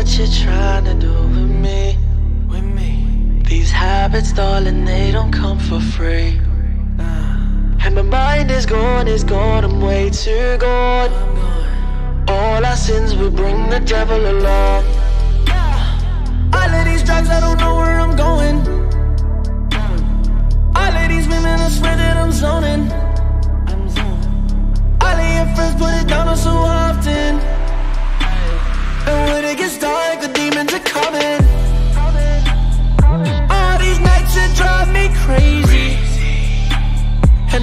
what you're trying to do with me. With me. These habits, darling, they don't come for free. Uh. And my mind is gone, is gone, I'm way too gone. All our sins, will bring the devil along. Yeah. All of these drugs, I don't know where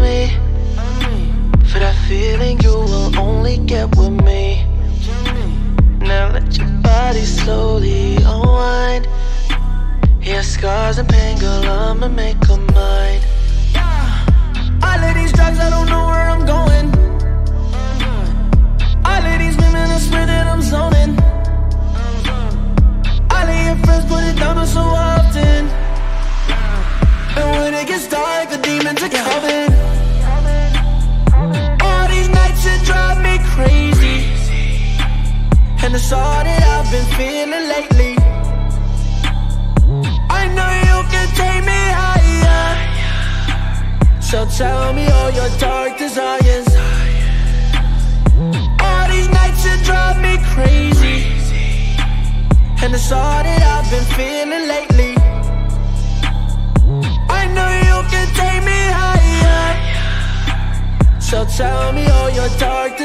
me. For that feeling you will only get with me. Now let your body slowly unwind. Yeah, scars and pain, girl, I'ma make a mind. All of these drugs, I don't know where I'm going. And it's all that I've been feeling lately. I know you can take me higher. So tell me all your dark desires. All these nights that drive me crazy. And it's all that I've been feeling lately. I know you can take me higher. So tell me all your dark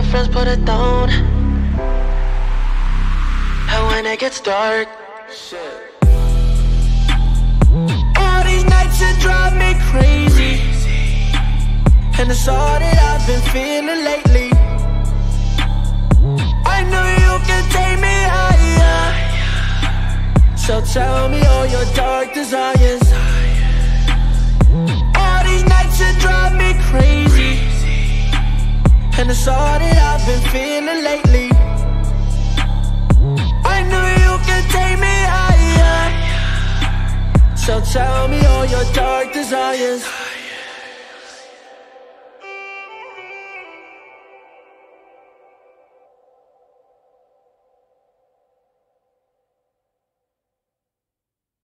Your friends put it down. And when it gets dark, All these nights that drive me crazy. And it's all that I've been feeling lately. I know you can take me higher. So tell me all your dark desires. And it's all that I've been feeling lately. I know you can take me higher. So tell me all your dark desires.